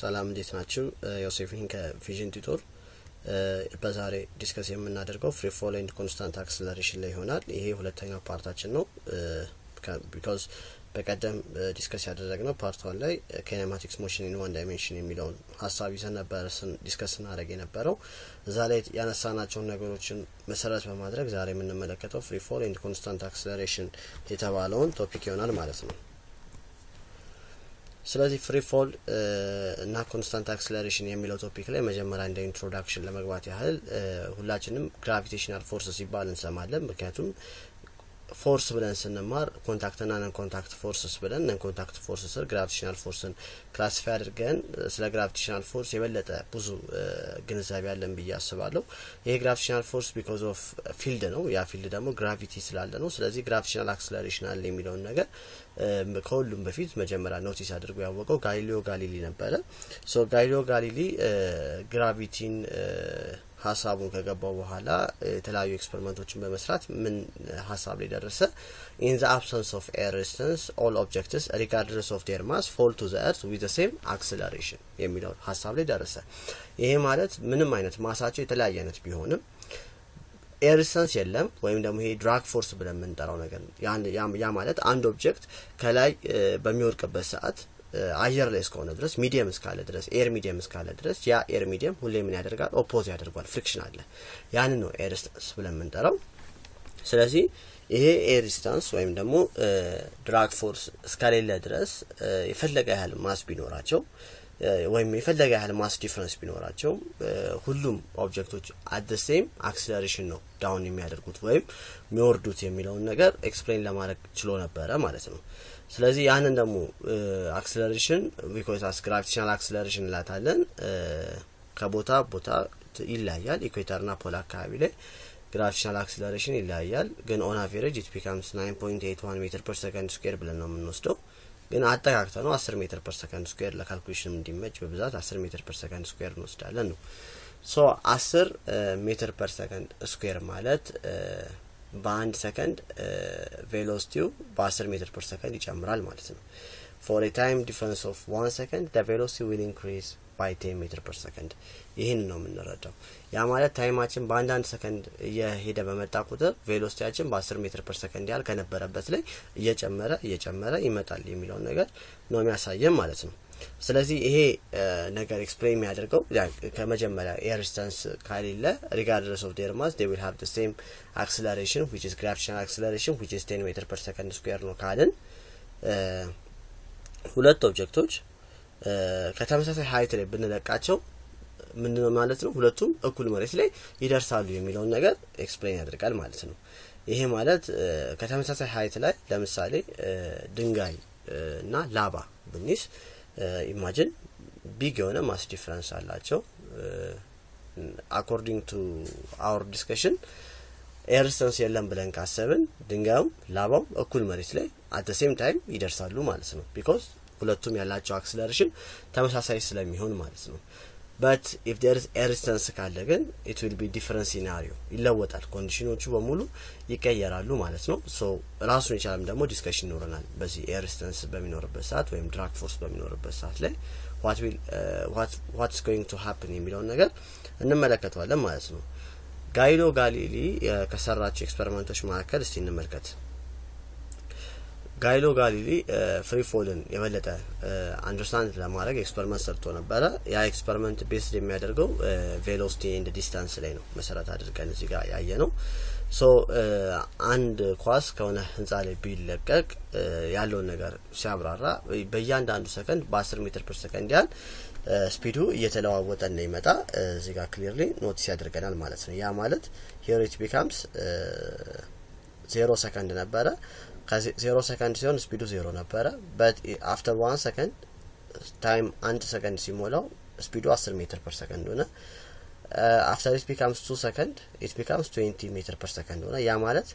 ሰላም እንዴት ናችሁ? ዮሴፍ ነኝ ከ Vision Tutor። በዛሬ discuss የምናደርገው free fall and constant acceleration ላይ ይሆናል። ይሄ ሁለተኛው part ኣችን ነው። because በቀደም discuss ያደረግነው part one ላይ kinematics motion in one dimension የሚለውን ሀሳብ ይዘን ነበረ discuss ስናደረግ የነበረው። እዛ ላይ ያነሳናቸውን ነገሮችን መሰረት በማድረግ ዛሬ የምንመለከተው free fall and constant acceleration የተባለውን topic ይሆናል ማለት ነው። ስለዚህ free fall እና constant acceleration የሚለው topic ላይ መጀመሪያ እንደ introduction ለመግባት ያህል ሁላችንም gravitational force ሲባል እንሰማለን። ምክንያቱም force ብለን ስንማር contact ና non contact forces ብለን non contact force ስር gravitational force ን classify አድርገን ስለ gravitational force የበለጠ ብዙ ግንዛቤ ያለን ብዬ አስባለሁ። ይሄ gravitational force because of field ነው። ያ field ደግሞ gravity ስላለ ነው። ስለዚህ gravitational acceleration አለ የሚለውን ነገር ከሁሉም በፊት መጀመሪያ notice አድርጎ ያወቀው ጋሊሊዮ ጋሊሊ ነበረ። so ጋሊሊዮ ጋሊሊ gravity ን ሀሳቡን ከገባው በኋላ የተለያዩ experiment ኦችን በመስራት ምን ሀሳብ ላይ ደረሰ? in the absence of air resistance all objects regardless of their mass fall to the earth with same acceleration የሚለው ሀሳብ ላይ ደረሰ። ይሄ ማለት ምንም አይነት mass ኣቸው የተለያየ አይነት ቢሆንም air resistance የለም ወይም ደግሞ ይሄ drag force ብለን የምንጠራው ነገር ያ ማለት አንድ object ከላይ በሚወድቅበት ሰዓት አየር ላይ እስከሆነ ድረስ medium እስካለ ድረስ air medium እስካለ ድረስ ያ air medium ሁሌ ምን ያደርጋል? oppose ያደርጓል። friction አለ። ያንን ነው air resistance ብለን የምንጠራው። ስለዚህ ይሄ air resistance ወይም ደግሞ drag force እስከሌለ ድረስ የፈለገ ያህል mass ቢኖራቸው ወይም የፈለገ ያህል mass difference ቢኖራቸው ሁሉም object ኦች at the same acceleration ነው down የሚያደርጉት ወይም የሚወርዱት የሚለውን ነገር explain ለማድረግ ችሎ ነበረ ማለት ነው። ስለዚህ ያንን ደግሞ acceleration because gravitational acceleration እንላታለን። ከቦታ ቦታ ይለያያል። equator ና pole አካባቢ ላይ gravitational acceleration ይለያያል። ግን on average it becomes nine point eight one meter per second square ብለን ነው የምንወስደው። ግን አጠጋግተን ነው አስር meter per second square ለ calculation እንዲመች በብዛት አስር meter per second square እንወስዳለን ነው። so አስር meter per second square ማለት በአንድ ሰከንድ velocity ው በ10 meter per second ይጨምራል ማለት ነው። for a time difference of one second the velocity will increase by ten meter per second። ይህን ነው የምንረዳው። ያ ማለት time ኣችን በአንዳንድ ሰከንድ እየሄደ በመጣ ቁጥር velocity ያችን በ10 meter per second ያህል ከነበረበት ላይ እየጨመረ እየጨመረ ይመጣል የሚለውን ነገር ነው የሚያሳየን ማለት ነው። ስለዚህ ይሄ ነገር explain የሚያደርገው ከመጀመሪያ air resistance ከሌለ regardless of their mass they the same acceleration which is gravitational acceleration which is ten meter per second square ነው ካልን ሁለት object ኦች ከተመሳሳይ height ላይ ብንለቃቸው ምንድነው ማለት ነው? ሁለቱም እኩል መሬት ላይ ይደርሳሉ የሚለውን ነገር explain ያደርጋል ማለት ነው። ይሄ ማለት ከተመሳሳይ height ላይ ለምሳሌ ድንጋይ እና ላባ ብንወስድ imagine big የሆነ mass difference አላቸው። according to our discussion air resistance የለም ብለን ካሰብን ድንጋዩም ላባው እኩል መሬት ላይ at same time ይደርሳሉ ማለት ነው። because ሁለቱም ያላቸው acceleration ተመሳሳይ ስለሚሆን ማለት ነው። but if air resistance ካለ ግን it will be different scenario ይለወጣል። condition ኦቹ በሙሉ ይቀየራሉ ማለት ነው። so ራሱን የቻለም ደግሞ discussion ይኖረናል በዚህ air resistance በሚኖርበት ሰዓት ወይም drag force በሚኖርበት ሰዓት ላይ what what's going to happen የሚለውን ነገር እንመለከተዋለን ማለት ነው። ጋሊሎ ጋሊሊ ከሰራቸው experiment ኦች መካከል እስቲ እንመልከት። ጋሊሎ ጋሊሊ free fall ን የበለጠ understand ለማድረግ experiment ሰርቶ ነበረ። ያ experiment based የሚያደርገው velocity and distance ላይ ነው መሰረት አድርገን እዚህ ጋር ያየ ነው። so አንድ ኳስ ከሆነ ህንጻ ላይ ቢለቀቅ ያለውን ነገር ሲያብራራ በእያንዳንዱ ሰከንድ በ10 meter per second ያህል speed ኡ እየተለዋወጠ እንደሚመጣ እዚህ ጋር clearly notice ያደርገናል ማለት ነው። ያ ማለት it becomes zero second ነበረ። ከ zero second ሲሆን speed ኡ zero ነበረ። but after one second time አንድ ሰከንድ ሲሞላው speed ኡ 10 ሜትር per ሰከንድ ሆነ። after it becomes two second it becomes 20 meter per second ሆነ። ያ ማለት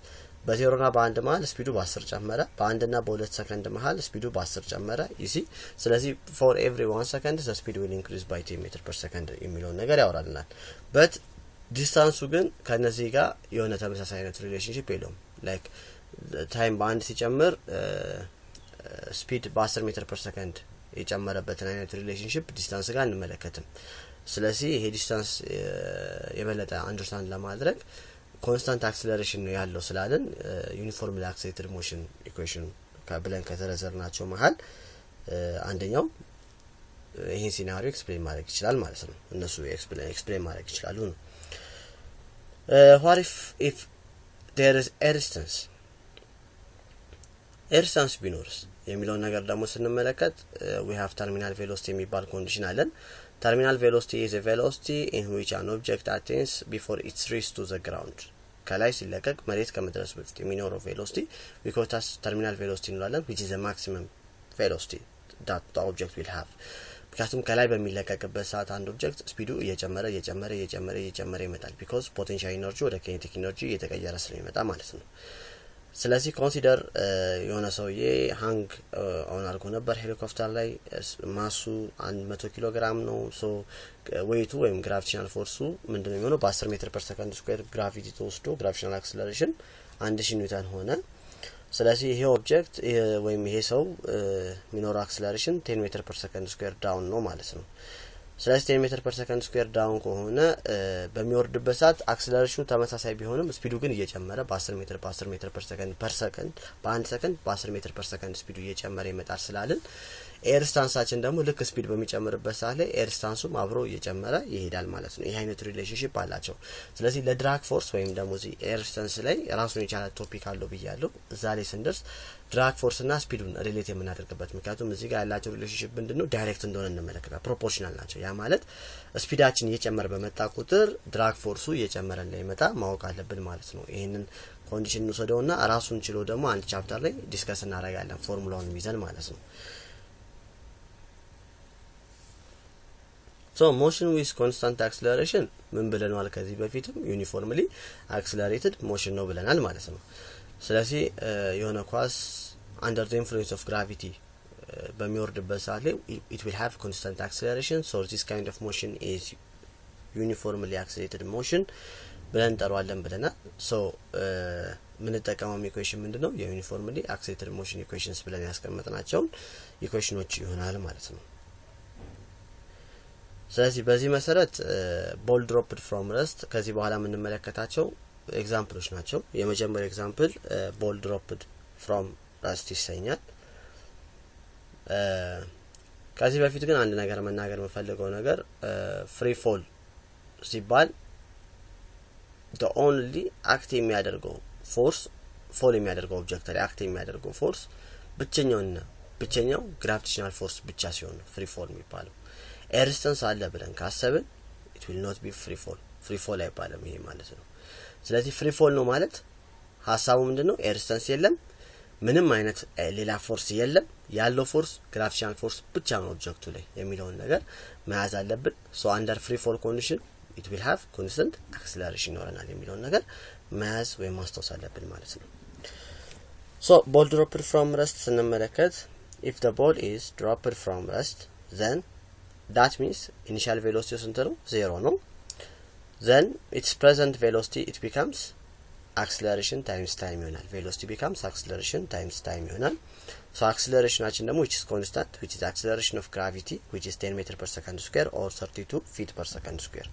በዜሮና በአንድ መሀል speed ኡ በአስር ጨመረ። በአንድና በሁለት ሰከንድ መሀል speed ኡ በአስር ጨመረ። ይሲ ስለዚህ for every one second the speed will increase by ten meter per second የሚለውን ነገር ያወራልናል። but distance ኡ ግን ከነዚህ ጋር የሆነ ተመሳሳይ አይነት relationship የለውም። like time በአንድ ሲጨምር speed በ10 meter per second የጨመረበትን አይነት relationship distance ጋር አንመለከትም። ስለዚህ ይሄ distance የበለጠ understand ለማድረግ constant acceleration ነው ያለው ስላለን uniform accelerated motion equation ብለን ከተዘረዘርናቸው መሀል አንደኛው ይህን scenario explain ማድረግ ይችላል ማለት ነው። እነሱ explain ማድረግ ይችላሉ ነው። what if there is air resistance ቢኖርስ የሚለውን ነገር ደግሞ ስንመለከት we have terminal velocity የሚባል condition አለን። terminal velocity is velocity in which an object attains before its reach to the ground ከላይ ሲለቀቅ መሬት ከመድረሱ በፊት የሚኖረው velocity we call it as terminal velocity እንላለን which is maximum velocity that object will have ምክንያቱም ከላይ በሚለቀቅበት ሰዓት አንድ object speed ኡ እየጨመረ እየጨመረ እየጨመረ እየጨመረ ይመጣል። because potential energy ወደ kinetic energy እየተቀየረ ስለሚመጣ ማለት ነው። ስለዚህ consider የሆነ ሰውዬ hang on አድርጎ ነበር ሄሊኮፕተር ላይ mass ኡ አንድ መቶ ኪሎ ግራም ነው። so weight ኡ ወይም gravitational force ኡ ምንድን ነው የሚሆነው? በአስር meter per second square gravity ተወስዶ gravitational acceleration አንድ ሺ ኒውተን ሆነ። ስለዚህ ይሄ object ወይም ይሄ ሰው የሚኖረው acceleration ten meter per second square down ነው ማለት ነው። ስለዚህ ten meter per second square down ከሆነ በሚወርድበት ሰዓት acceleration ኡ ተመሳሳይ ቢሆንም speed ኡ ግን እየጨመረ በአስር ሜትር በአስር meter per second per second በአንድ ሰከንድ በአስር meter per second speed ኡ እየጨመረ ይመጣል ስላልን air resistance ኣችን ደግሞ ልክ speed በሚጨምርበት ሰዓት ላይ air resistance ኡም አብሮ እየጨመረ ይሄዳል ማለት ነው። ይህ አይነት relationship አላቸው። ስለዚህ ለ drag force ወይም ደግሞ እዚህ air resistance ላይ ራሱን የቻለ topic አለው ብያለሁ። እዛ ላይ ስንደርስ drag force እና speed ኡን relate የምናደርግበት ምክንያቱም እዚህ ጋር ያላቸው relationship ምንድን ነው? direct እንደሆነ እንመለከታል። proportional ናቸው። ያ ማለት speed ኣችን እየጨመረ በመጣ ቁጥር drag force ኡ እየጨመረ እንዳይመጣ ማወቅ አለብን ማለት ነው። ይህንን condition እንውሰደው ና ራሱን ችሎ ደግሞ አንድ chapter ላይ discuss እናደርጋለን ፎርሙላውን ይዘን ማለት ነው። so motion with constant acceleration ምን ብለናል? ከዚህ በፊትም uniformly accelerated motion ነው ብለናል ማለት ነው። ስለዚህ የሆነ ኳስ under the influence of gravity በሚወርድበት ሰዓት ላይ it will have constant acceleration so this kind of motion is uniformly accelerated motion ብለን እንጠራዋለን ብለናል። so የምንጠቀመው equation ምንድን ነው? የ uniformly accelerated motion equations ብለን ያስቀመጥናቸውን equation ኖች ይሆናል ማለት ነው። ስለዚህ በዚህ መሰረት ball dropped from rest ከዚህ በኋላ የምንመለከታቸው example ኦች ናቸው። የመጀመሪያው example ball dropped from rest ይሰኛል። ከዚህ በፊት ግን አንድ ነገር መናገር የምፈልገው ነገር free fall ሲባል only act የሚያደርገው force fall የሚያደርገው object ላይ act የሚያደርገው force ብቸኛውና ብቸኛው gravitational force ብቻ ሲሆን ነው free fall የሚባለው። air resistance አለ ብለን ካሰብን it will not be free fall free fall አይባልም ይሄ ማለት ነው። ስለዚህ free fall ነው ማለት ሀሳቡ ምንድን ነው? air resistance የለም፣ ምንም አይነት ሌላ force የለም። ያለው force gravitational force ብቻ ነው object ኡ ላይ የሚለውን ነገር መያዝ አለብን። so under free fall condition it will have constant acceleration ይኖረናል የሚለውን ነገር መያዝ ወይም ማስታወስ አለብን ማለት ነው። so ball dropped from rest ስንመለከት if the ball is dropped from rest then that means initial velocity ስንት ነው? ዜሮ ነው። then its present velocity it becomes acceleration times time ይሆናል። velocity becomes acceleration times time ይሆናል። so acceleration ናችን ደግሞ which is constant which is acceleration of gravity which is 10 meter per second square or 32 feet per second square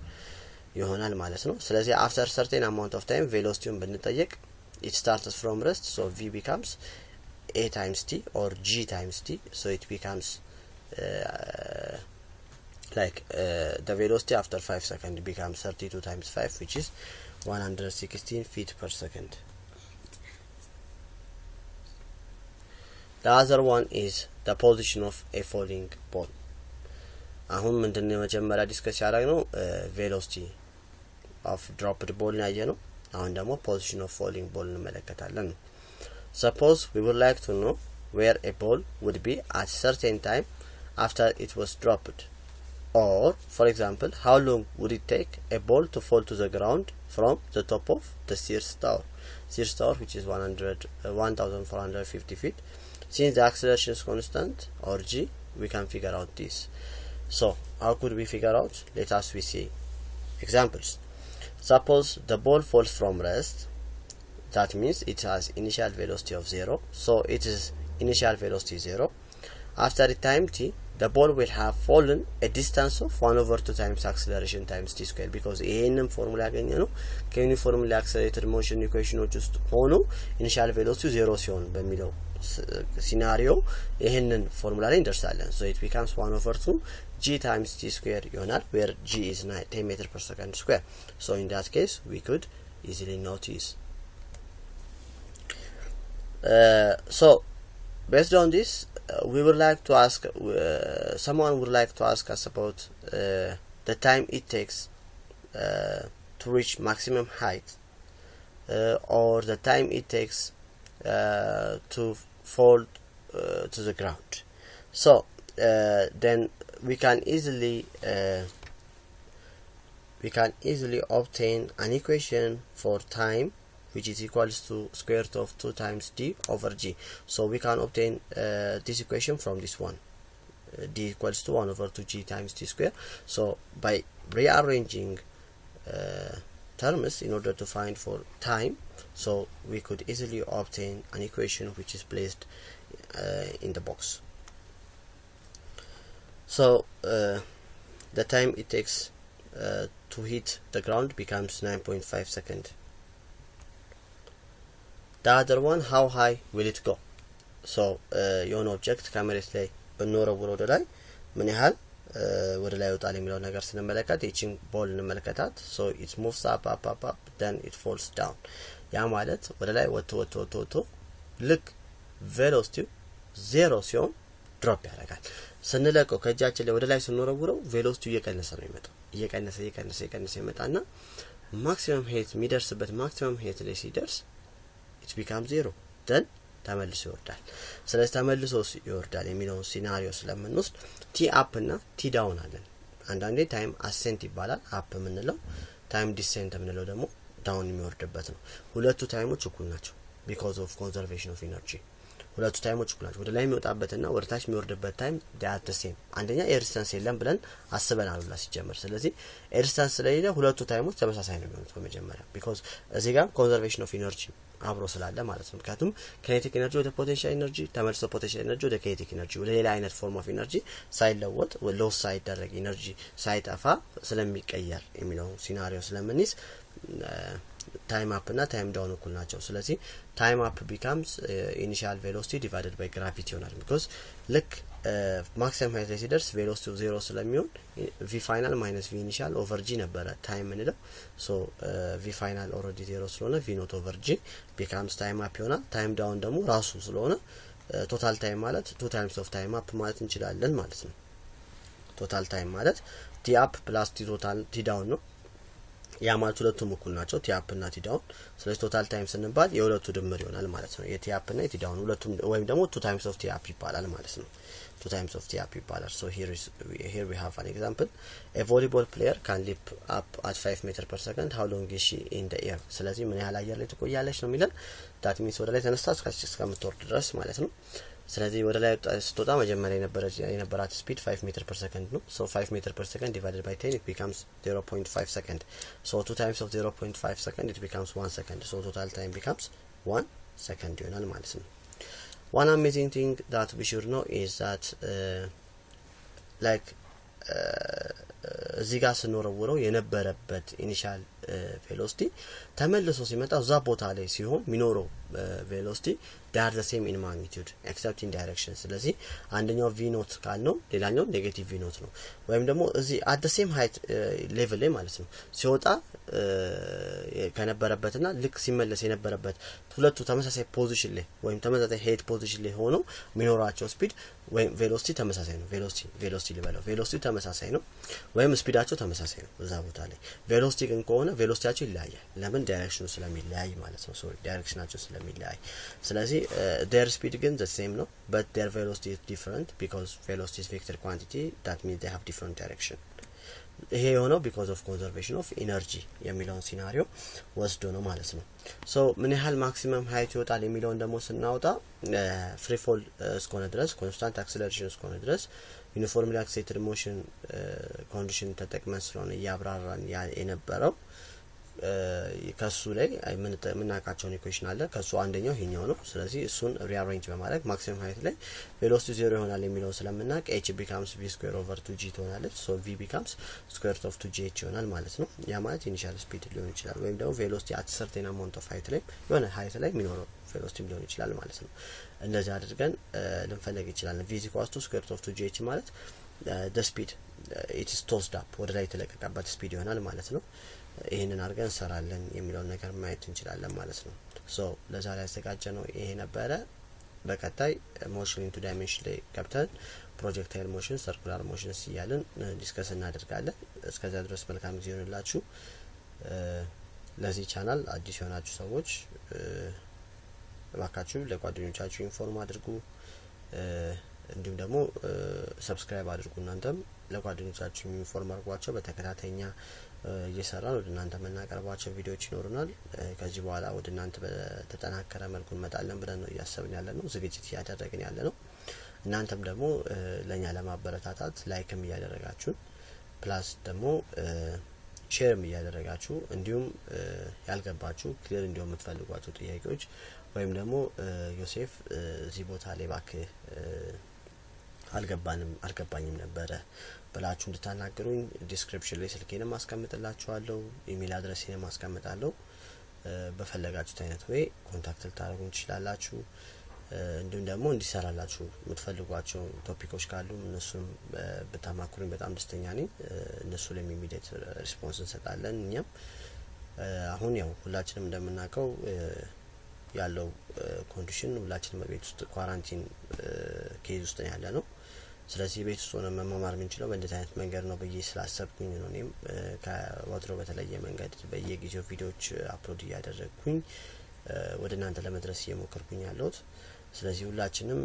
ይሆናል ማለት ነው። ስለዚህ after certain amount of time velocity ውን ብንጠየቅ it starts from rest so v becomes ኤ ታይምስ ቲ ኦር ጂ ታይምስ ቲ ሶ ኢት ቢካምስ like uh, the velocity after 5 seconds becomes 32 times 5 which is 116 feet per second. The other one is the position of a falling ball. አሁን ምንድን ነው የመጀመሪያ ዲስከስ ያደረግ ነው ቬሎሲቲ ኦፍ ድሮፕድ ቦል ያየ ነው አሁን ደግሞ ፖዚሽን ኦፍ ፎሊንግ ቦል እንመለከታለን። ነው ሰፖዝ ዊ ውድ ላይክ ቱ ኖ ዌር ኤ ቦል ውድ ቢ አት ሰርቴን ታይም አፍተር ኢት ዋስ ድሮፕድ or for example how long would it take a ball to fall to the ground from the top of the Sears Tower? Sears Tower which is 100 uh, 1450 feet. Since the acceleration is constant or g we can figure out this. So how could we figure out? Let us we see. Examples. Suppose the ball falls from rest. That means it has initial velocity of 0 so it is initial velocity 0 after the time t the ball will have fallen a distance of 1 over 2 times acceleration times t square because ይሄንን ፎርሙላ ያገኘ ነው ከዩኒፎርምሊ አክሰሌሬትድ ሞሽን ኢኩዌሽኖች ውስጥ ሆኖ ኢኒሻል ቬሎሲቲ ዜሮ ሲሆን በሚለው ሲናሪዮ ይህንን ፎርሙላ ላይ እንደርሳለን ሶ ኢት ቢካምስ 1 ኦቨር 2 g times t square ይሆናል where g is 10 meter per second square so in that case we could easily notice uh, so based on this uh, we would like to ask uh, someone would like to ask us about uh, the time it takes uh, to reach maximum height uh, or the time it takes uh, to fall uh, to the ground. So uh, then we can easily uh, we can easily obtain an equation for time which is equals to square root of 2 times d over g. So we can obtain uh, this equation from this one. Uh, d equals to 1 over 2 g times t square. So by rearranging uh, terms in order to find for time so we could easily obtain an equation which is placed uh, in the box. So uh, the time it takes uh, to hit the ground becomes 9.5 second the other one how high will it go? So የሆነ object ከመሬት ላይ ብንወረውር ወደ ላይ ምን ያህል ወደ ላይ ይወጣል የሚለው ነገር ስንመለከት ይችን ball እንመለከታት። so it moves up up up up then it falls down ያ ማለት ወደ ላይ ወጥቶ ወጥቶ ወጥቶ ወጥቶ ልክ velocity ው ዜሮ ሲሆን drop ያደርጋል። ስንለቀው ከእጃችን ላይ ወደ ላይ ስንወረውረው velocity ው እየቀነሰ ነው የሚመጣው። እየቀነሰ እየቀነሰ እየቀነሰ ይመጣና maximum height የሚደርስበት maximum height ላይ ሲደርስ it become zero then ተመልሶ ይወርዳል። ስለዚህ ተመልሶ ይወርዳል የሚለውን scenario ስለምንወስድ t up እና t down አለን። አንዳንዴ time ascent ይባላል። up የምንለው time descent የምንለው ደግሞ down የሚወርድበት ነው። ሁለቱ time ኦች እኩል ናቸው because of conservation of energy ሁለቱ time ኦች እኩል ናቸው። ወደ ላይ የሚወጣበትና ወደ ታች የሚወርድበት time that same አንደኛ air resistance የለም ብለን አስበናል ብለን ሲጀመር። ስለዚህ air resistance ስለሌለ ሁለቱ time ኦች ተመሳሳይ ነው የሚሆኑት በመጀመሪያ because እዚህ ጋር conservation of energy አብሮ ስላለ ማለት ነው። ምክንያቱም kinetic energy ወደ potential energy ተመልሶ potential energy ወደ kinetic energy ወደ ሌላ አይነት form of energy ሳይለወጥ loss ሳይደረግ energy ሳይጠፋ ስለሚቀየር የሚለው scenario ስለምንይዝ time up እና time down እኩል ናቸው። ስለዚህ time up becomes initial velocity divided by gravity ይሆናል because ልክ maximum height ላይ ሲደርስ velocity ው zero ስለሚሆን v final minus v initial over g ነበረ time ምንለው so v final already zero ስለሆነ v naught over g becomes time up ይሆናል። time down ደግሞ ራሱ ስለሆነ total time ማለት two times of time up ማለት እንችላለን ማለት ነው። total time ማለት t up plus t total t down ነው ያ ማለት ሁለቱም እኩል ናቸው። t up እና t down። ስለዚህ total time ስንባል የሁለቱ ድምር ይሆናል ማለት ነው። የ t up እና የ t down ሁለቱም ወይም ደግሞ two times of t up ይባላል ማለት ነው። two times of t up ይባላል። so here we have an example a volleyball player can leap up at 5 meter per second how long she in the air ስለዚህ ምን ያህል አየር ላይ ትቆያለች ነው የሚለን? that means ወደ ላይ ተነስታ እስከምትወርድ ድረስ ማለት ነው ስለዚህ ወደ ላይ ስትወጣ መጀመሪያ የነበራት speed 5 meter per second ነው. so 5 meter per second divided by 10 it becomes 0.5 second so two times of 0.5 second it becomes 1 second so total time becomes 1 ሰከንድ ይሆናል ማለት ነው. One amazing thing that we should know is that uh, like እዚህ ጋር ስንወረውረው የነበረበት initial velocity ተመልሶ ሲመጣ እዛ ቦታ ላይ ሲሆን የሚኖረው velocity they're the same in magnitude except in direction ስለዚህ አንደኛው v naught ካልነው ሌላኛው negative v ነው። ወይም ደግሞ እዚህ at same height level ላይ ማለት ነው። ሲወጣ ከነበረበትና ልክ ሲመለስ የነበረበት ሁለቱ ተመሳሳይ position ላይ ወይም ተመሳሳይ height position ላይ ሆነው የሚኖራቸው speed ወይም velocity ተመሳሳይ ነው። velocity velocity ልበለው። velocity ተመሳሳይ ነው ወይም speed ኣቸው ተመሳሳይ ነው እዛ ቦታ ላይ። velocity ግን ከሆነ velocity ያቸው ይለያያል። ለምን? direction ኑ ስለሚለያይ ማለት ነው። sorry direction ናቸው ስለሚለያይ። ስለዚህ their speed ግን the same ነው but their velocity is different because velocity vector quantity that means they have different direction ይሄ የሆነው because of conservation of energy የሚለውን scenario ወስዶ ነው ማለት ነው። so ምን ያህል maximum height ይወጣል የሚለውን ደግሞ ስናወጣ free fall እስከሆነ ድረስ constant acceleration እስከሆነ ድረስ uniformly accelerated motion condition ተጠቅመን ስለሆነ እያብራራን የነበረው ከሱ ላይ የምናውቃቸውን equation አለ። ከሱ አንደኛው ይሄኛው ነው። ስለዚህ እሱን rearrange በማድረግ maximum height ላይ velocity zero ይሆናል የሚለውን ስለምናውቅ h becomes v square over two g ትሆናለች። so v becomes square of two g h ይሆናል ማለት ነው። ያ ማለት initial speed ሊሆን ይችላል ወይም ደግሞ velocity at certain amount of height ላይ የሆነ height ላይ የሚኖረው velocity ም ሊሆን ይችላል ማለት ነው። እንደዚህ አድርገን ልንፈለግ ይችላለን v is equals to square of two g h ማለት the speed it's tossed up ወደ ላይ የተለቀቀበት speed ይሆናል ማለት ነው ይህንን አድርገን እንሰራለን የሚለውን ነገር ማየት እንችላለን ማለት ነው። so ለዛሬ ያዘጋጀነው ይሄ ነበረ። በቀጣይ motion in two dimension ላይ ገብተን projectile motion circular motions እያልን discuss እናደርጋለን። እስከዚያ ድረስ መልካም ጊዜ ይሆንላችሁ ለዚህ ቻናል አዲስ የሆናችሁ ሰዎች እባካችሁ ለጓደኞቻችሁ inform አድርጉ። እንዲሁም ደግሞ subscribe አድርጉ። እናንተም ለጓደኞቻችሁ inform አድርጓቸው። በተከታታይ እየሰራን ወደ እናንተ የምናቀርባቸው ቪዲዮዎች ይኖሩናል። ከዚህ በኋላ ወደ እናንተ በተጠናከረ መልኩ እንመጣለን ብለን ነው እያሰብን ያለነው። ዝግጅት እያደረግን ያለነው። እናንተም ደግሞ ለእኛ ለማበረታታት like ም እያደረጋችሁን plus ደግሞ share ም እያደረጋችሁ እንዲሁም ያልገባችሁ clear እንዲሆን የምትፈልጓቸው ጥያቄዎች ወይም ደግሞ ዮሴፍ እዚህ ቦታ ላይ ባክህ አልገባንም አልገባኝም ነበረ ብላችሁ እንድታናግሩኝ description ላይ ስልኬንም አስቀምጥላችኋለሁ email address ኤንም አስቀምጣለሁ። በፈለጋችሁት አይነት ወይ contact ልታደረጉን ትችላላችሁ። እንዲሁም ደግሞ እንዲሰራላችሁ የምትፈልጓቸው topic ኦች ካሉ እነሱም ብታማክሩኝ በጣም ደስተኛ ነኝ። እነሱ ላይ immediate response እንሰጣለን እኛም። አሁን ያው ሁላችንም እንደምናውቀው ያለው condition ሁላችንም በቤት ውስጥ quarantine case ውስጥ ያለነው ስለዚህ ቤት ውስጥ ሆነን መማማር የምንችለው በእንደዚህ አይነት መንገድ ነው ብዬ ስላሰብኩኝ ነው። እኔም ከወትሮ በተለየ መንገድ በየጊዜው ቪዲዮዎች upload እያደረግኩኝ ወደ እናንተ ለመድረስ እየሞከርኩኝ ያለሁት። ስለዚህ ሁላችንም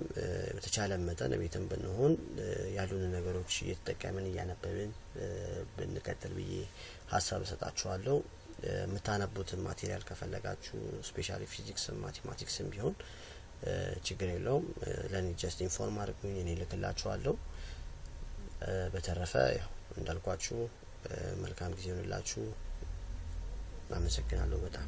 በተቻለ መጠን ቤትም ብንሆን ያሉን ነገሮች እየተጠቀምን እያነበብን ብንቀጥል ብዬ ሀሳብ እሰጣችኋለሁ። የምታነቡትን material ከፈለጋችሁ specially physics ም mathematics ም ቢሆን ችግር የለውም። ለእኔ just inform አድርጉኝ እኔ ልክላችኋለሁ በተረፈ ያው እንዳልኳችሁ መልካም ጊዜ ሆንላችሁ አመሰግናለሁ በጣም